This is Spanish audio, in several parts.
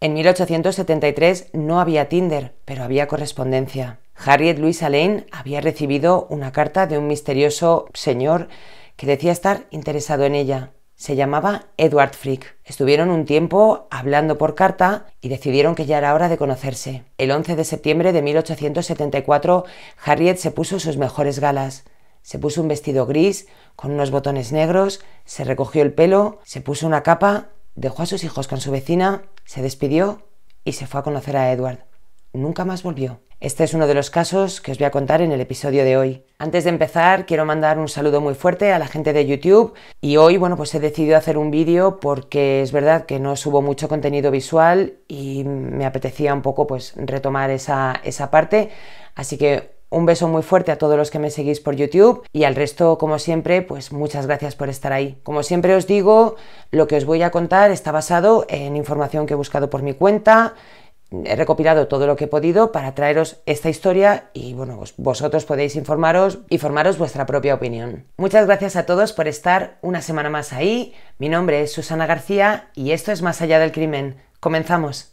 En 1873 no había Tinder, pero había correspondencia. Harriet Louisa Lane había recibido una carta de un misterioso señor que decía estar interesado en ella. Se llamaba Edward Frick. Estuvieron un tiempo hablando por carta y decidieron que ya era hora de conocerse. El 11 de septiembre de 1874, Harriet se puso sus mejores galas. Se puso un vestido gris con unos botones negros, se recogió el pelo, se puso una capa, dejó a sus hijos con su vecina, se despidió y se fue a conocer a Edward. Nunca más volvió. Este es uno de los casos que os voy a contar en el episodio de hoy. Antes de empezar, quiero mandar un saludo muy fuerte a la gente de YouTube y hoy, bueno, pues he decidido hacer un vídeo porque es verdad que no subo mucho contenido visual y me apetecía un poco pues retomar esa, esa parte. Así que un beso muy fuerte a todos los que me seguís por YouTube y al resto, como siempre, pues muchas gracias por estar ahí. Como siempre os digo, lo que os voy a contar está basado en información que he buscado por mi cuenta, he recopilado todo lo que he podido para traeros esta historia y bueno, vosotros podéis informaros y formaros vuestra propia opinión. Muchas gracias a todos por estar una semana más ahí. Mi nombre es Susana García y esto es Más allá del crimen. Comenzamos.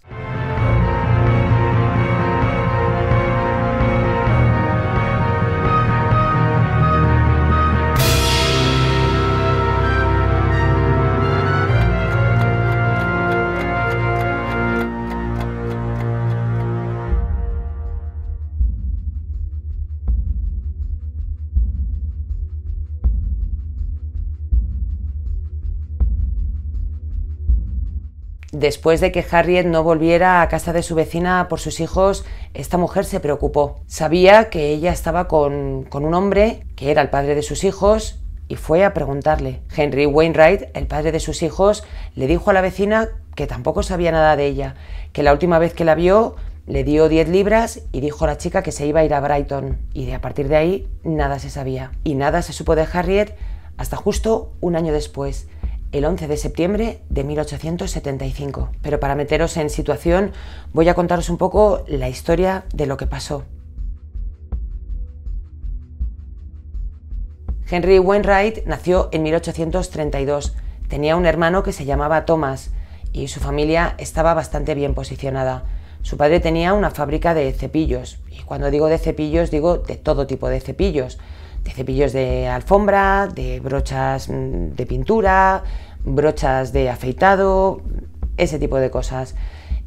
Después de que Harriet no volviera a casa de su vecina por sus hijos, esta mujer se preocupó. Sabía que ella estaba con, un hombre que era el padre de sus hijos y fue a preguntarle. Henry Wainwright, el padre de sus hijos, le dijo a la vecina que tampoco sabía nada de ella, que la última vez que la vio le dio 10 libras y dijo a la chica que se iba a ir a Brighton y de a partir de ahí nada se sabía. Y nada se supo de Harriet hasta justo un año después, el 11 de septiembre de 1875. Pero para meteros en situación voy a contaros un poco la historia de lo que pasó. Henry Wainwright nació en 1832. Tenía un hermano que se llamaba Thomas y su familia estaba bastante bien posicionada. Su padre tenía una fábrica de cepillos y cuando digo de cepillos digo de todo tipo de cepillos cepillos de alfombra, de brochas mm, de pintura, brochas de afeitado, ese tipo de cosas.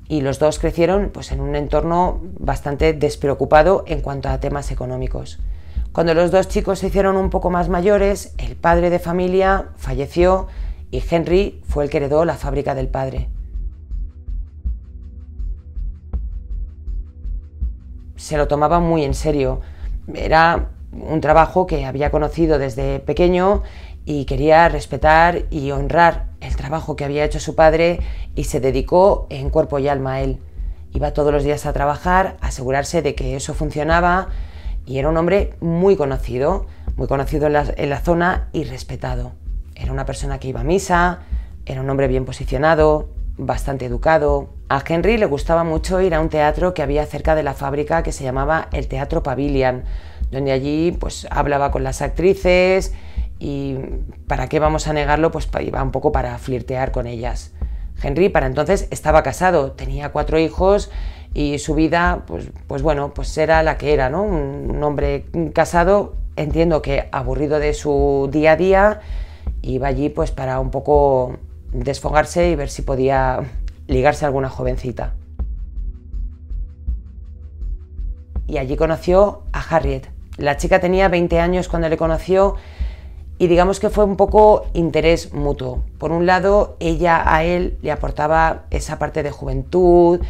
Y los dos crecieron pues, en un entorno bastante despreocupado en cuanto a temas económicos. Cuando los dos chicos se hicieron un poco más mayores, el padre de familia falleció y Henry fue el que heredó la fábrica del padre. Se lo tomaba muy en serio. Era un trabajo que había conocido desde pequeño y quería respetar y honrar el trabajo que había hecho su padre y se dedicó en cuerpo y alma a él. Iba todos los días a trabajar, a asegurarse de que eso funcionaba y era un hombre muy conocido, muy conocido en la, en la zona y respetado. Era una persona que iba a misa, era un hombre bien posicionado, bastante educado. A Henry le gustaba mucho ir a un teatro que había cerca de la fábrica que se llamaba el Teatro Pavilion, donde allí pues hablaba con las actrices y para qué vamos a negarlo, pues iba un poco para flirtear con ellas. Henry para entonces estaba casado, tenía cuatro hijos y su vida, pues, pues bueno, pues era la que era, ¿no? Un hombre casado, entiendo que aburrido de su día a día, iba allí pues para un poco desfogarse y ver si podía ligarse a alguna jovencita. Y allí conoció a Harriet, la chica tenía 20 años cuando le conoció y digamos que fue un poco interés mutuo. Por un lado, ella a él le aportaba esa parte de juventud,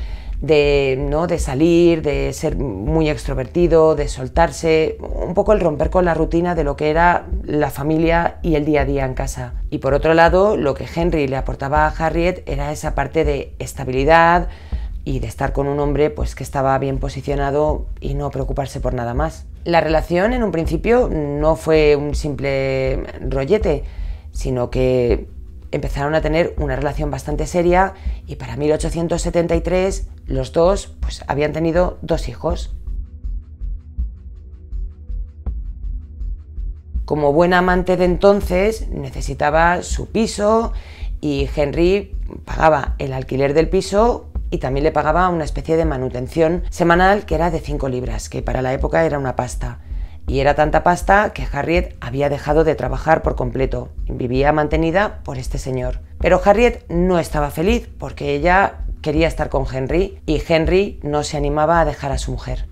de, ¿no? de salir, de ser muy extrovertido, de soltarse, un poco el romper con la rutina de lo que era la familia y el día a día en casa. Y por otro lado, lo que Henry le aportaba a Harriet era esa parte de estabilidad y de estar con un hombre pues que estaba bien posicionado y no preocuparse por nada más. La relación en un principio no fue un simple rollete, sino que empezaron a tener una relación bastante seria y para 1873 los dos pues, habían tenido dos hijos. Como buen amante de entonces necesitaba su piso y Henry pagaba el alquiler del piso y también le pagaba una especie de manutención semanal que era de 5 libras, que para la época era una pasta. Y era tanta pasta que Harriet había dejado de trabajar por completo. Vivía mantenida por este señor. Pero Harriet no estaba feliz porque ella quería estar con Henry y Henry no se animaba a dejar a su mujer.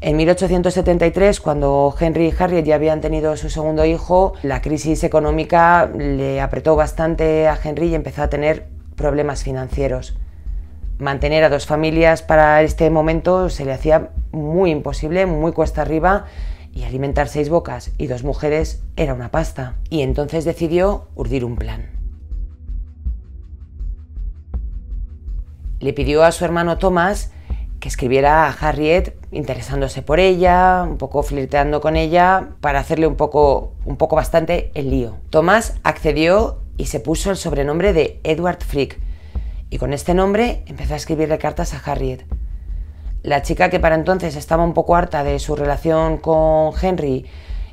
En 1873, cuando Henry y Harriet ya habían tenido su segundo hijo, la crisis económica le apretó bastante a Henry y empezó a tener problemas financieros. Mantener a dos familias para este momento se le hacía muy imposible, muy cuesta arriba, y alimentar seis bocas y dos mujeres era una pasta. Y entonces decidió urdir un plan. Le pidió a su hermano Thomas que escribiera a Harriet interesándose por ella, un poco flirteando con ella, para hacerle un poco, un poco bastante el lío. Thomas accedió y se puso el sobrenombre de Edward Frick, y con este nombre empezó a escribirle cartas a Harriet. La chica que para entonces estaba un poco harta de su relación con Henry,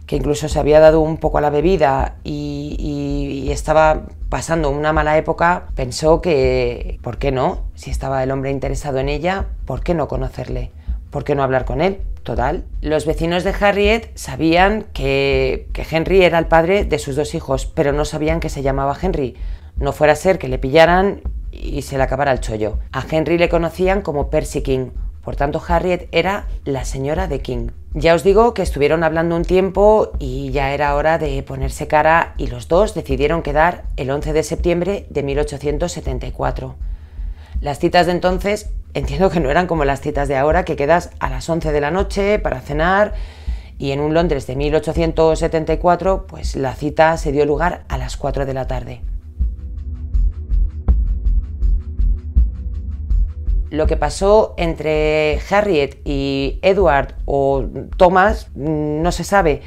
que incluso se había dado un poco a la bebida y, estaba pasando una mala época, pensó que, ¿por qué no? Si estaba el hombre interesado en ella, ¿por qué no conocerle? ¿Por qué no hablar con él? Total. Los vecinos de Harriet sabían que, Henry era el padre de sus dos hijos, pero no sabían que se llamaba Henry. No fuera a ser que le pillaran y se le acabara el chollo. A Henry le conocían como Percy King, por tanto Harriet era la señora de King. Ya os digo que estuvieron hablando un tiempo y ya era hora de ponerse cara y los dos decidieron quedar el 11 de septiembre de 1874. Las citas de entonces entiendo que no eran como las citas de ahora, que quedas a las 11 de la noche para cenar y en un Londres de 1874 pues la cita se dio lugar a las 4 de la tarde. lo que pasó entre Harriet y Edward o Thomas mm, no se sabe.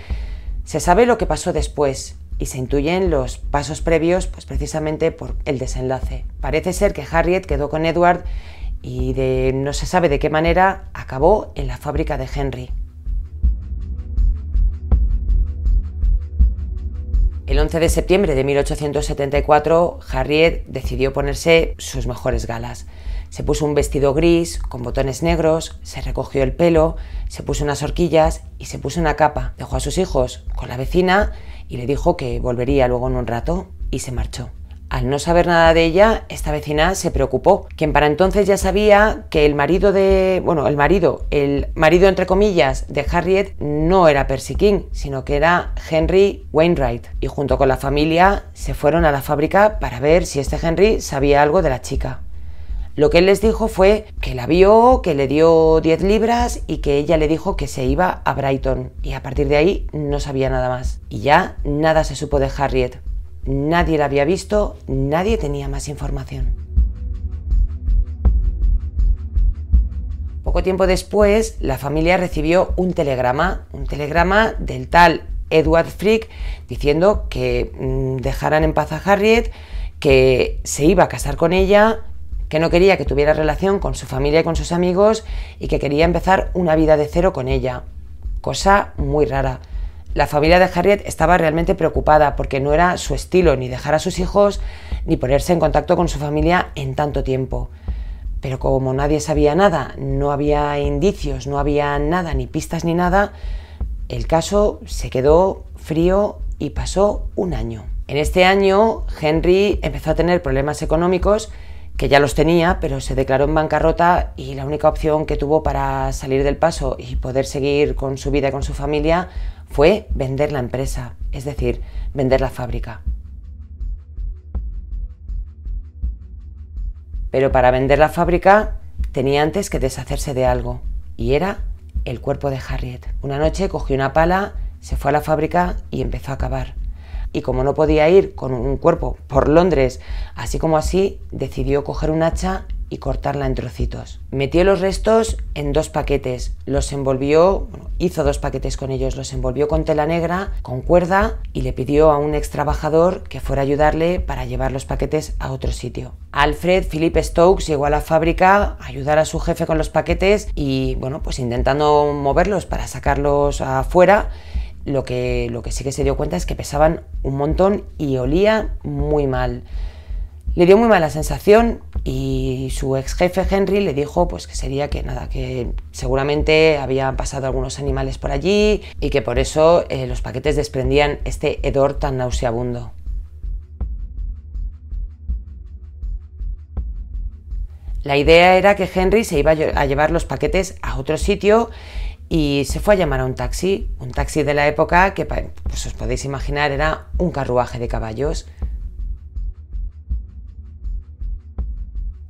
Se sabe lo que pasó después y se intuyen los pasos previos pues precisamente por el desenlace. Parece ser que Harriet quedó con Edward y de no se sabe de qué manera acabó en la fábrica de Henry. El 11 de septiembre de 1874, Harriet decidió ponerse sus mejores galas. Se puso un vestido gris con botones negros, se recogió el pelo, se puso unas horquillas y se puso una capa. Dejó a sus hijos con la vecina y le dijo que volvería luego en un rato y se marchó. Al no saber nada de ella, esta vecina se preocupó, quien para entonces ya sabía que el marido de, bueno, el marido, el marido entre comillas de Harriet no era Percy King, sino que era Henry Wainwright, y junto con la familia se fueron a la fábrica para ver si este Henry sabía algo de la chica. Lo que él les dijo fue que la vio, que le dio 10 libras y que ella le dijo que se iba a Brighton. Y a partir de ahí no sabía nada más. Y ya nada se supo de Harriet. Nadie la había visto, nadie tenía más información. Poco tiempo después, la familia recibió un telegrama, un telegrama del tal Edward Frick diciendo que mm, dejaran en paz a Harriet, que se iba a casar con ella que no quería que tuviera relación con su familia y con sus amigos y que quería empezar una vida de cero con ella. Cosa muy rara. La familia de Harriet estaba realmente preocupada porque no era su estilo ni dejar a sus hijos ni ponerse en contacto con su familia en tanto tiempo. Pero como nadie sabía nada, no había indicios, no había nada, ni pistas ni nada, el caso se quedó frío y pasó un año. En este año, Henry empezó a tener problemas económicos que ya los tenía, pero se declaró en bancarrota y la única opción que tuvo para salir del paso y poder seguir con su vida y con su familia fue vender la empresa, es decir, vender la fábrica. Pero para vender la fábrica tenía antes que deshacerse de algo, y era el cuerpo de Harriet. Una noche cogió una pala, se fue a la fábrica y empezó a cavar y como no podía ir con un cuerpo por Londres, así como así, decidió coger un hacha y cortarla en trocitos. Metió los restos en dos paquetes, los envolvió, hizo dos paquetes con ellos, los envolvió con tela negra, con cuerda y le pidió a un ex trabajador que fuera a ayudarle para llevar los paquetes a otro sitio. Alfred Philip Stokes llegó a la fábrica a ayudar a su jefe con los paquetes y bueno, pues intentando moverlos para sacarlos afuera lo que, lo que sí que se dio cuenta es que pesaban un montón y olía muy mal. Le dio muy mala sensación y su ex jefe Henry le dijo pues que sería que nada, que seguramente habían pasado algunos animales por allí y que por eso eh, los paquetes desprendían este hedor tan nauseabundo. La idea era que Henry se iba a llevar los paquetes a otro sitio y se fue a llamar a un taxi, un taxi de la época que, pues os podéis imaginar, era un carruaje de caballos.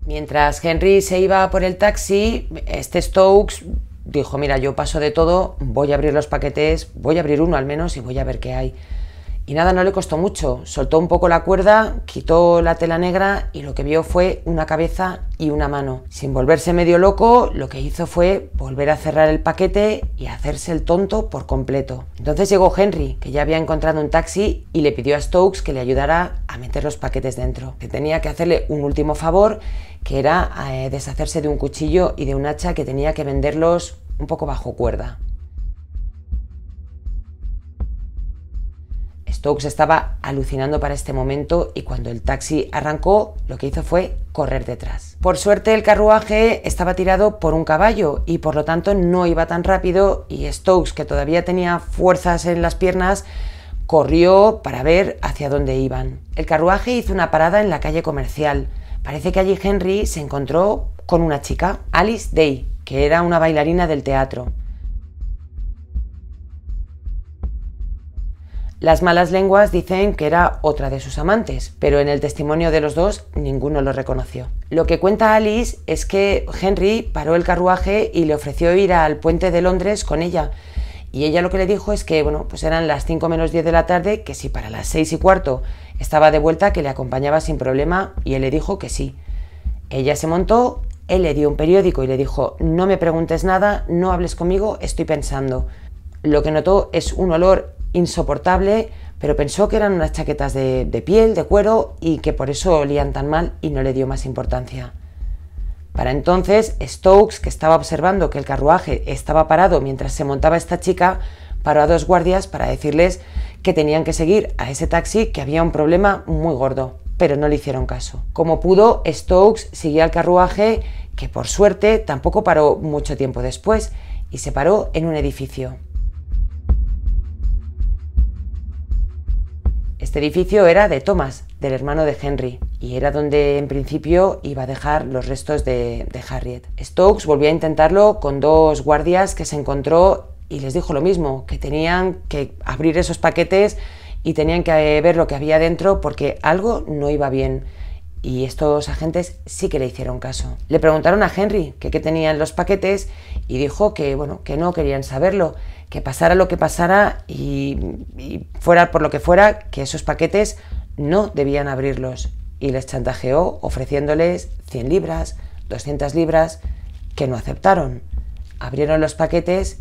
Mientras Henry se iba por el taxi, este Stokes dijo, mira, yo paso de todo, voy a abrir los paquetes, voy a abrir uno al menos y voy a ver qué hay. Y nada, no le costó mucho. Soltó un poco la cuerda, quitó la tela negra y lo que vio fue una cabeza y una mano. Sin volverse medio loco, lo que hizo fue volver a cerrar el paquete y hacerse el tonto por completo. Entonces llegó Henry, que ya había encontrado un taxi, y le pidió a Stokes que le ayudara a meter los paquetes dentro. Que tenía que hacerle un último favor, que era eh, deshacerse de un cuchillo y de un hacha que tenía que venderlos un poco bajo cuerda. Stokes estaba alucinando para este momento y cuando el taxi arrancó lo que hizo fue correr detrás. Por suerte el carruaje estaba tirado por un caballo y por lo tanto no iba tan rápido y Stokes, que todavía tenía fuerzas en las piernas, corrió para ver hacia dónde iban. El carruaje hizo una parada en la calle comercial. Parece que allí Henry se encontró con una chica, Alice Day, que era una bailarina del teatro. Las malas lenguas dicen que era otra de sus amantes, pero en el testimonio de los dos ninguno lo reconoció. Lo que cuenta Alice es que Henry paró el carruaje y le ofreció ir al puente de Londres con ella. Y ella lo que le dijo es que, bueno, pues eran las 5 menos 10 de la tarde, que si para las 6 y cuarto estaba de vuelta, que le acompañaba sin problema, y él le dijo que sí. Ella se montó, él le dio un periódico y le dijo, no me preguntes nada, no hables conmigo, estoy pensando. Lo que notó es un olor insoportable, pero pensó que eran unas chaquetas de, piel, de cuero, y que por eso olían tan mal y no le dio más importancia. Para entonces, Stokes, que estaba observando que el carruaje estaba parado mientras se montaba esta chica, paró a dos guardias para decirles que tenían que seguir a ese taxi, que había un problema muy gordo, pero no le hicieron caso. Como pudo, Stokes siguió al carruaje, que por suerte tampoco paró mucho tiempo después, y se paró en un edificio. Este edificio era de Thomas, del hermano de Henry, y era donde en principio iba a dejar los restos de, Harriet. Stokes volvió a intentarlo con dos guardias que se encontró y les dijo lo mismo, que tenían que abrir esos paquetes y tenían que ver lo que había dentro porque algo no iba bien. Y estos agentes sí que le hicieron caso. Le preguntaron a Henry qué tenían los paquetes y dijo que, bueno, que no querían saberlo, que pasara lo que pasara y, fuera por lo que fuera, que esos paquetes no debían abrirlos. Y les chantajeó ofreciéndoles 100 libras, 200 libras, que no aceptaron. Abrieron los paquetes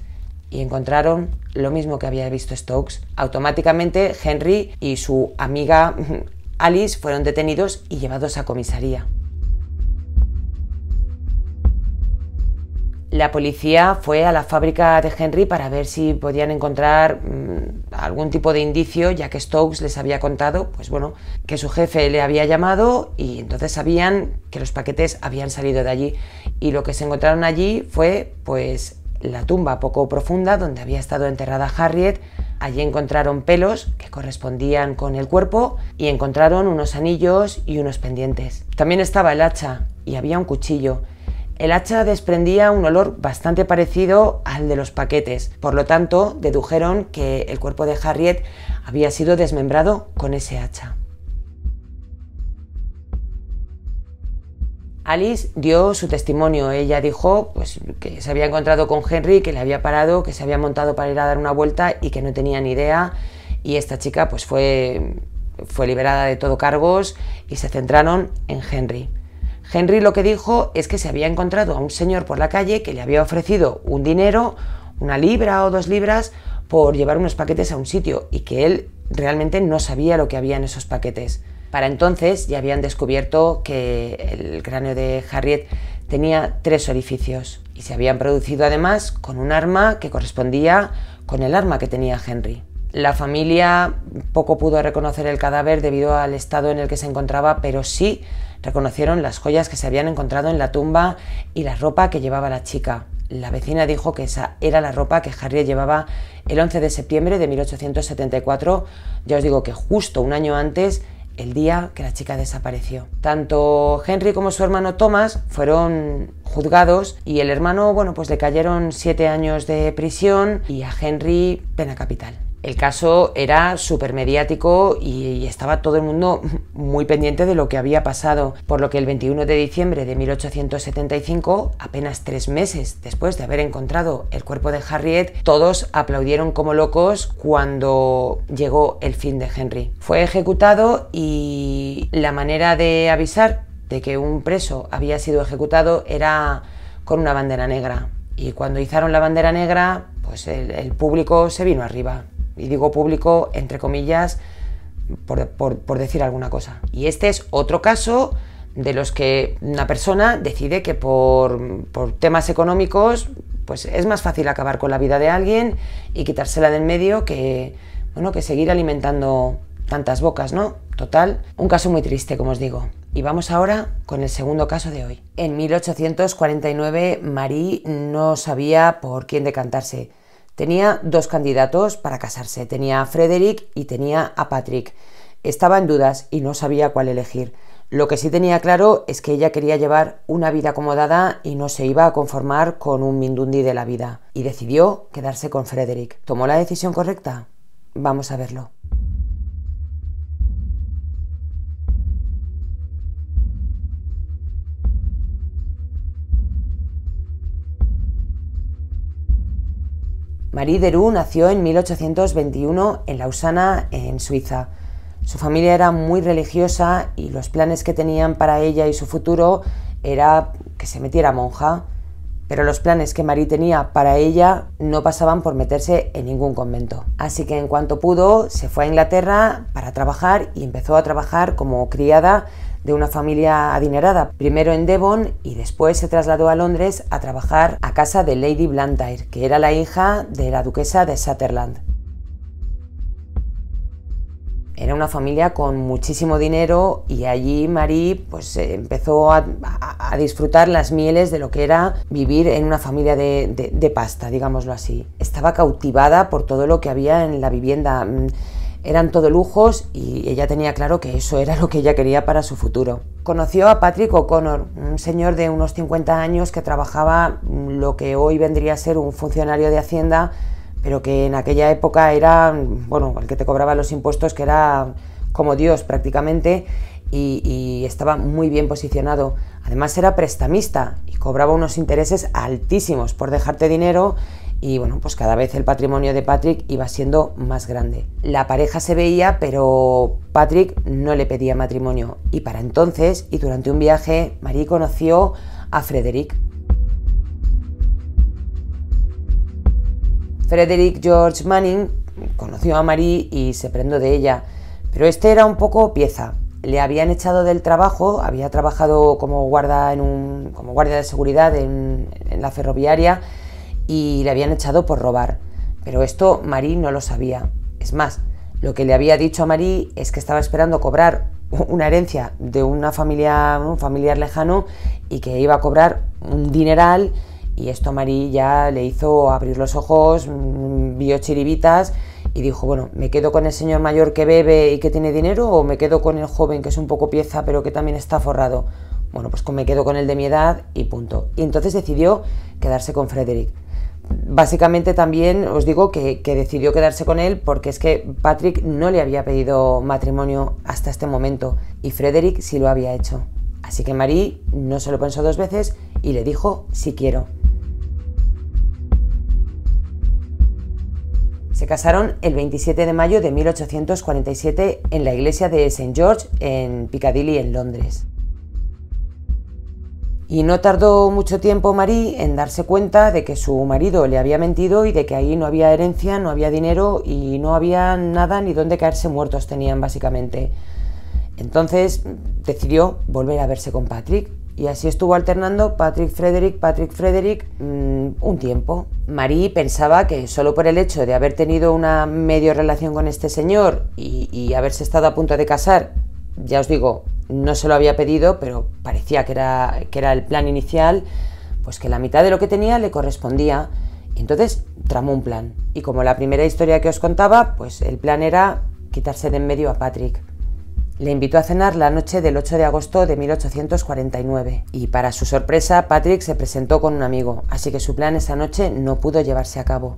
y encontraron lo mismo que había visto Stokes. Automáticamente Henry y su amiga Alice fueron detenidos y llevados a comisaría. La policía fue a la fábrica de Henry para ver si podían encontrar mm, algún tipo de indicio, ya que Stokes les había contado, pues bueno, que su jefe le había llamado y entonces sabían que los paquetes habían salido de allí. Y lo que se encontraron allí fue, pues, la tumba poco profunda donde había estado enterrada Harriet. Allí encontraron pelos que correspondían con el cuerpo y encontraron unos anillos y unos pendientes. También estaba el hacha y había un cuchillo el hacha desprendía un olor bastante parecido al de los paquetes, por lo tanto dedujeron que el cuerpo de Harriet había sido desmembrado con ese hacha. Alice dio su testimonio. Ella dijo pues, que se había encontrado con Henry, que le había parado, que se había montado para ir a dar una vuelta y que no tenía ni idea. Y esta chica pues, fue, fue liberada de todo cargos y se centraron en Henry. Henry lo que dijo es que se había encontrado a un señor por la calle que le había ofrecido un dinero, una libra o dos libras, por llevar unos paquetes a un sitio y que él realmente no sabía lo que había en esos paquetes. Para entonces ya habían descubierto que el cráneo de Harriet tenía tres orificios y se habían producido además con un arma que correspondía con el arma que tenía Henry. La familia poco pudo reconocer el cadáver debido al estado en el que se encontraba, pero sí reconocieron las joyas que se habían encontrado en la tumba y la ropa que llevaba la chica. La vecina dijo que esa era la ropa que Harriet llevaba el 11 de septiembre de 1874, ya os digo que justo un año antes el día que la chica desapareció. Tanto Henry como su hermano Thomas fueron juzgados y el hermano, bueno, pues le cayeron siete años de prisión y a Henry pena capital. El caso era súper mediático y, estaba todo el mundo muy pendiente de lo que había pasado, por lo que el 21 de diciembre de 1875, apenas tres meses después de haber encontrado el cuerpo de Harriet, todos aplaudieron como locos cuando llegó el fin de Henry. Fue ejecutado y la manera de avisar de que un preso había sido ejecutado era con una bandera negra. Y cuando izaron la bandera negra, pues el público se vino arriba y digo público entre comillas por, decir alguna cosa. Y este es otro caso de los que una persona decide que por, temas económicos pues es más fácil acabar con la vida de alguien y quitársela del medio que, bueno, que seguir alimentando tantas bocas, ¿no? Total, un caso muy triste, como os digo. Y vamos ahora con el segundo caso de hoy. En 1849, Marie no sabía por quién decantarse. Tenía dos candidatos para casarse, tenía a Frederick y tenía a Patrick. Estaba en dudas y no sabía cuál elegir. Lo que sí tenía claro es que ella quería llevar una vida acomodada y no se iba a conformar con un mindundi de la vida, y decidió quedarse con Frederick. ¿Tomó la decisión correcta? Vamos a verlo. Marie Derou nació en 1821 en Lausana, en Suiza. Su familia era muy religiosa y los planes que tenían para ella y su futuro era que se metiera monja, pero los planes que Marie tenía para ella no pasaban por meterse en ningún convento. Así que en cuanto pudo se fue a Inglaterra para trabajar y empezó a trabajar como criada de una familia adinerada, primero en Devon y después se trasladó a Londres a trabajar a casa de Lady Blantyre, que era la hija de la duquesa de Sutherland. Era una familia con muchísimo dinero y allí Marie pues empezó a, disfrutar las mieles de lo que era vivir en una familia de, de pasta, digámoslo así. Estaba cautivada por todo lo que había en la vivienda mm, eran todo lujos y ella tenía claro que eso era lo que ella quería para su futuro. Conoció a Patrick O'Connor, un señor de unos 50 años que trabajaba lo que hoy vendría a ser un funcionario de Hacienda, pero que en aquella época era, bueno, el que te cobraba los impuestos, que era como Dios prácticamente, y, estaba muy bien posicionado. Además era prestamista y cobraba unos intereses altísimos por dejarte dinero y bueno, pues cada vez el patrimonio de Patrick iba siendo más grande. La pareja se veía, pero Patrick no le pedía matrimonio y para entonces y durante un viaje Marie conoció a Frederick. Frederick George Manning conoció a Marie y se prendó de ella, pero este era un poco pieza. Le habían echado del trabajo, había trabajado como, guarda en un, como guardia de seguridad en, en la ferroviaria y le habían echado por robar. Pero esto Marie no lo sabía. Es más, lo que le había dicho a Marie es que estaba esperando cobrar una herencia de una familia, un familiar lejano y que iba a cobrar un dineral y esto a Marie ya le hizo abrir los ojos, mm, vio chiribitas y dijo, bueno, ¿me quedo con el señor mayor que bebe y que tiene dinero o me quedo con el joven que es un poco pieza pero que también está forrado? Bueno, pues me quedo con el de mi edad y punto. Y entonces decidió quedarse con Frederick básicamente también os digo que, decidió quedarse con él porque es que Patrick no le había pedido matrimonio hasta este momento y Frederick sí lo había hecho. Así que Marie no se lo pensó dos veces y le dijo si quiero. Se casaron el 27 de mayo de 1847 en la iglesia de St. George en Piccadilly, en Londres. Y no tardó mucho tiempo Marie en darse cuenta de que su marido le había mentido y de que ahí no había herencia, no había dinero y no había nada ni dónde caerse muertos tenían básicamente. Entonces decidió volver a verse con Patrick Y así estuvo alternando Patrick Frederick, Patrick Frederick, mm, un tiempo. Marie pensaba que solo por el hecho de haber tenido una medio relación con este señor y, y haberse estado a punto de casar, ya os digo, no se lo había pedido, pero parecía que era, que era el plan inicial, pues que la mitad de lo que tenía le correspondía. Entonces tramó un plan. Y como la primera historia que os contaba, pues el plan era quitarse de en medio a Patrick. Le invitó a cenar la noche del 8 de agosto de 1849 y para su sorpresa Patrick se presentó con un amigo, así que su plan esa noche no pudo llevarse a cabo.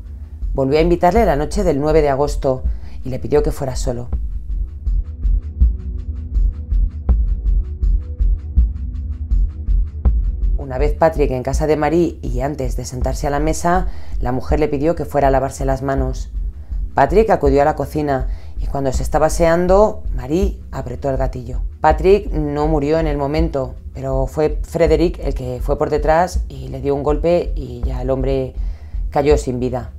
Volvió a invitarle la noche del 9 de agosto y le pidió que fuera solo. Una vez Patrick en casa de Marie y antes de sentarse a la mesa, la mujer le pidió que fuera a lavarse las manos. Patrick acudió a la cocina y cuando se estaba aseando, Marie apretó el gatillo. Patrick no murió en el momento, pero fue Frederick el que fue por detrás y le dio un golpe y ya el hombre cayó sin vida.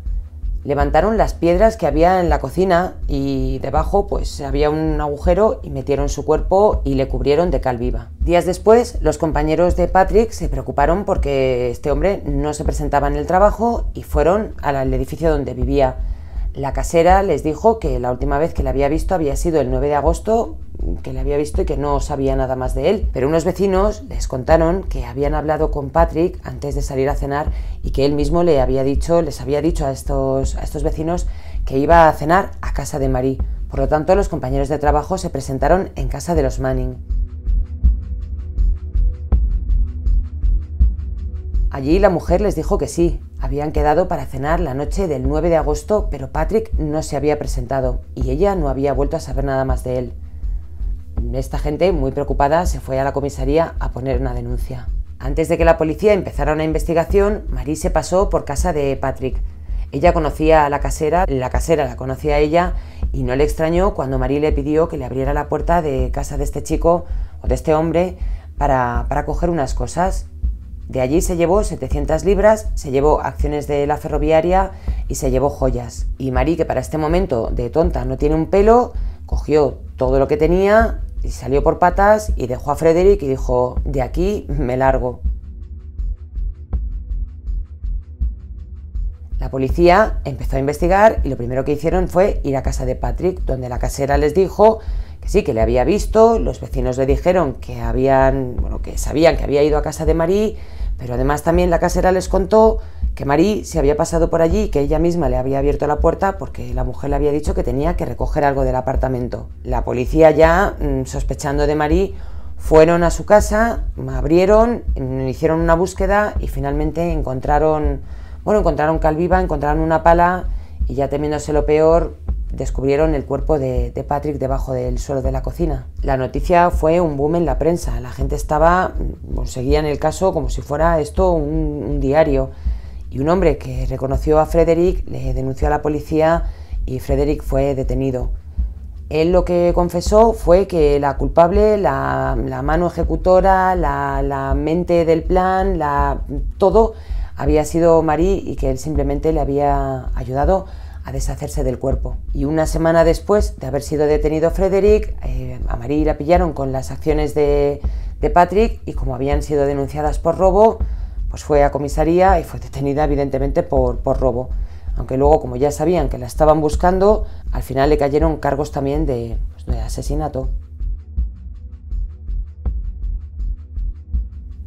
Levantaron las piedras que había en la cocina y debajo pues había un agujero y metieron su cuerpo y le cubrieron de cal viva. Días después, los compañeros de Patrick se preocuparon porque este hombre no se presentaba en el trabajo y fueron al edificio donde vivía. La casera les dijo que la última vez que la había visto había sido el 9 de agosto que le había visto y que no sabía nada más de él. Pero unos vecinos les contaron que habían hablado con Patrick antes de salir a cenar y que él mismo le había dicho, les había dicho a estos, a estos vecinos que iba a cenar a casa de Marie. Por lo tanto, los compañeros de trabajo se presentaron en casa de los Manning. Allí la mujer les dijo que sí, habían quedado para cenar la noche del 9 de agosto, pero Patrick no se había presentado y ella no había vuelto a saber nada más de él. Esta gente, muy preocupada, se fue a la comisaría a poner una denuncia. Antes de que la policía empezara una investigación, Marie se pasó por casa de Patrick. Ella conocía a la casera, la casera la conocía a ella y no le extrañó cuando Marie le pidió que le abriera la puerta de casa de este chico o de este hombre para, para coger unas cosas. De allí se llevó 700 libras, se llevó acciones de la ferroviaria y se llevó joyas. Y Marie, que para este momento de tonta no tiene un pelo, cogió todo lo que tenía y salió por patas y dejó a Frederick y dijo, de aquí me largo. La policía empezó a investigar y lo primero que hicieron fue ir a casa de Patrick, donde la casera les dijo sí, que le había visto, los vecinos le dijeron que habían, bueno, que sabían que había ido a casa de Marie, pero además también la casera les contó que Marie se había pasado por allí y que ella misma le había abierto la puerta porque la mujer le había dicho que tenía que recoger algo del apartamento. La policía ya, mm, sospechando de Marie, fueron a su casa, abrieron, mm, hicieron una búsqueda y finalmente encontraron, bueno, encontraron calviva, encontraron una pala y ya temiéndose lo peor, descubrieron el cuerpo de, Patrick debajo del suelo de la cocina. La noticia fue un boom en la prensa, la gente estaba, mm, seguían el caso como si fuera esto un diario y un hombre que reconoció a Frederick le denunció a la policía y Frederick fue detenido. Él lo que confesó fue que la culpable, la, mano ejecutora, la, mente del plan, la, todo había sido Marie y que él simplemente le había ayudado a deshacerse del cuerpo. Y una semana después de haber sido detenido Frederick, eh, a Marie la pillaron con las acciones de, Patrick y como habían sido denunciadas por robo, pues fue a comisaría y fue detenida evidentemente por, robo. Aunque luego, como ya sabían que la estaban buscando, al final le cayeron cargos también de, pues, de asesinato.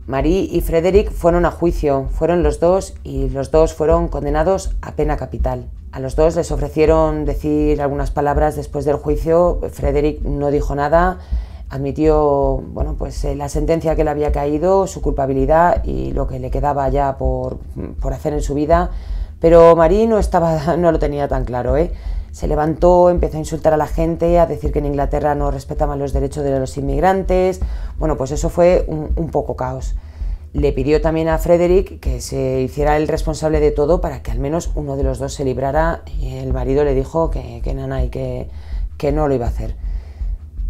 Marie y Frederick fueron a juicio, fueron los dos y los dos fueron condenados a pena capital. A los dos les ofrecieron decir algunas palabras después del juicio, Frederick no dijo nada admitió bueno, pues, eh, la sentencia que le había caído, su culpabilidad y lo que le quedaba ya por, hacer en su vida, pero Marie no, estaba, no lo tenía tan claro. ¿eh? Se levantó, empezó a insultar a la gente, a decir que en Inglaterra no respetaban los derechos de los inmigrantes. Bueno, pues eso fue un, poco caos. Le pidió también a Frederick que se hiciera el responsable de todo para que al menos uno de los dos se librara y el marido le dijo que, que nana y que, que no lo iba a hacer.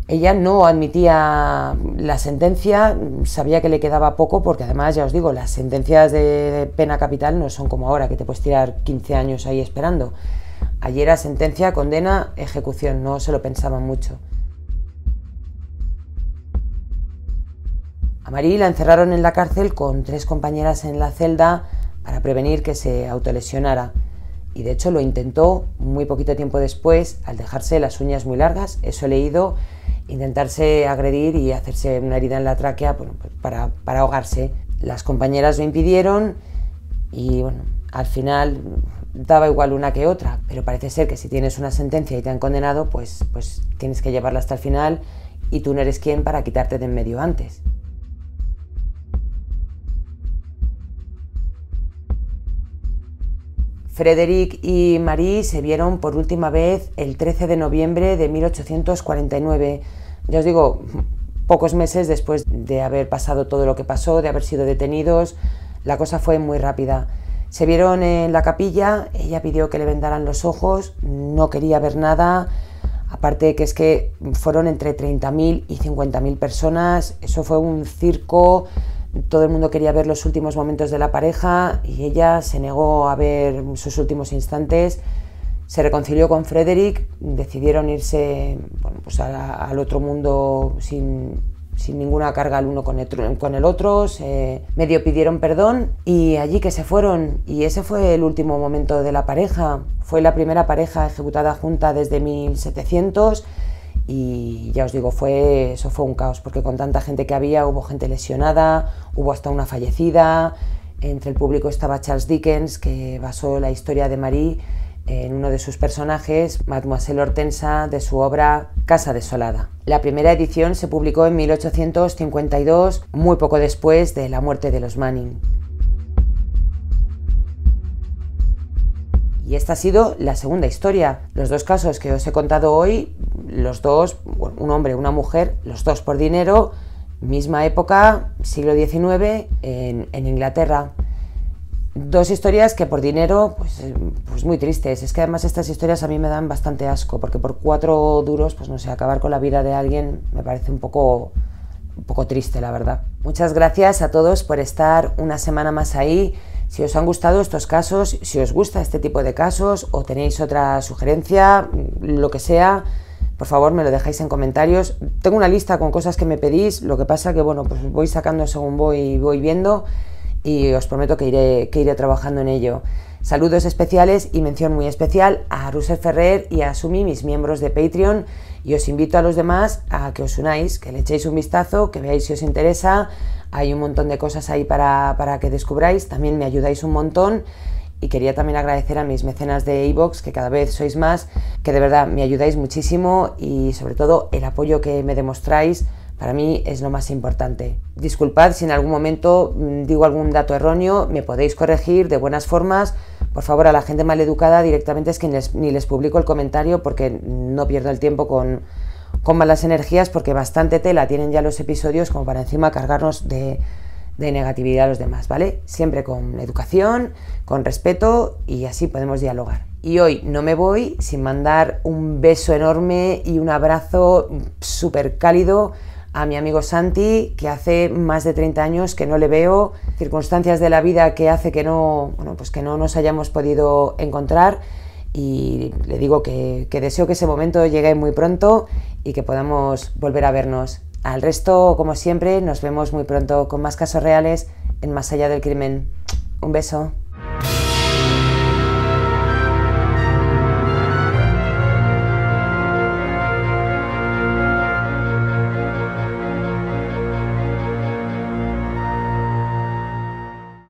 Ella no admitía la sentencia, sabía que le quedaba poco porque además, ya os digo, las sentencias de pena capital no son como ahora, que te puedes tirar 15 años ahí esperando. Ayer era sentencia, condena, ejecución, no se lo pensaban mucho. A la encerraron en la cárcel con tres compañeras en la celda para prevenir que se autolesionara. Y de hecho lo intentó muy poquito tiempo después, al dejarse las uñas muy largas, eso he leído, intentarse agredir y hacerse una herida en la tráquea para, para ahogarse. Las compañeras lo impidieron y bueno, al final daba igual una que otra, pero parece ser que si tienes una sentencia y te han condenado, pues, pues tienes que llevarla hasta el final y tú no eres quien para quitarte de en medio antes. Frederick y Marie se vieron por última vez el 13 de noviembre de 1849. Ya os digo, pocos meses después de haber pasado todo lo que pasó, de haber sido detenidos, la cosa fue muy rápida. Se vieron en la capilla, ella pidió que le vendaran los ojos, no quería ver nada, aparte que es que fueron entre 30.000 y 50.000 personas, eso fue un circo, todo el mundo quería ver los últimos momentos de la pareja y ella se negó a ver sus últimos instantes, se reconcilió con Frederick, decidieron irse pues al otro mundo sin, sin ninguna carga el uno con el, con el otro, se medio pidieron perdón y allí que se fueron. Y ese fue el último momento de la pareja. Fue la primera pareja ejecutada junta desde 1700 y ya os digo, fue, eso fue un caos, porque con tanta gente que había hubo gente lesionada, hubo hasta una fallecida, entre el público estaba Charles Dickens, que basó la historia de Marie en uno de sus personajes, Mademoiselle Hortensa, de su obra Casa Desolada. La primera edición se publicó en 1852, muy poco después de la muerte de los Manning. Y esta ha sido la segunda historia. Los dos casos que os he contado hoy, los dos, un hombre una mujer, los dos por dinero, misma época, siglo XIX, en, en Inglaterra. Dos historias que por dinero, pues, eh, pues muy tristes. Es que además estas historias a mí me dan bastante asco, porque por cuatro duros, pues no sé, acabar con la vida de alguien me parece un poco, un poco triste, la verdad. Muchas gracias a todos por estar una semana más ahí. Si os han gustado estos casos, si os gusta este tipo de casos o tenéis otra sugerencia, lo que sea, por favor me lo dejáis en comentarios. Tengo una lista con cosas que me pedís, lo que pasa que bueno, pues voy sacando según voy, voy viendo y os prometo que iré, que iré trabajando en ello. Saludos especiales y mención muy especial a Russell Ferrer y a Sumi, mis miembros de Patreon, y os invito a los demás a que os unáis, que le echéis un vistazo, que veáis si os interesa. Hay un montón de cosas ahí para, para que descubráis, también me ayudáis un montón. Y quería también agradecer a mis mecenas de iVoox, que cada vez sois más, que de verdad me ayudáis muchísimo y sobre todo el apoyo que me demostráis para mí es lo más importante. Disculpad si en algún momento mm, digo algún dato erróneo, me podéis corregir de buenas formas. Por favor, a la gente mal educada directamente es que ni les, publico el comentario porque no pierdo el tiempo con, con malas energías porque bastante tela tienen ya los episodios como para encima cargarnos de, de negatividad a los demás, ¿vale? Siempre con educación, con respeto y así podemos dialogar. Y hoy no me voy sin mandar un beso enorme y un abrazo súper cálido a mi amigo Santi, que hace más de 30 años que no le veo, circunstancias de la vida que hace que no, bueno, pues que no nos hayamos podido encontrar y le digo que, que deseo que ese momento llegue muy pronto y que podamos volver a vernos. Al resto, como siempre, nos vemos muy pronto con más casos reales en Más allá del crimen. Un beso.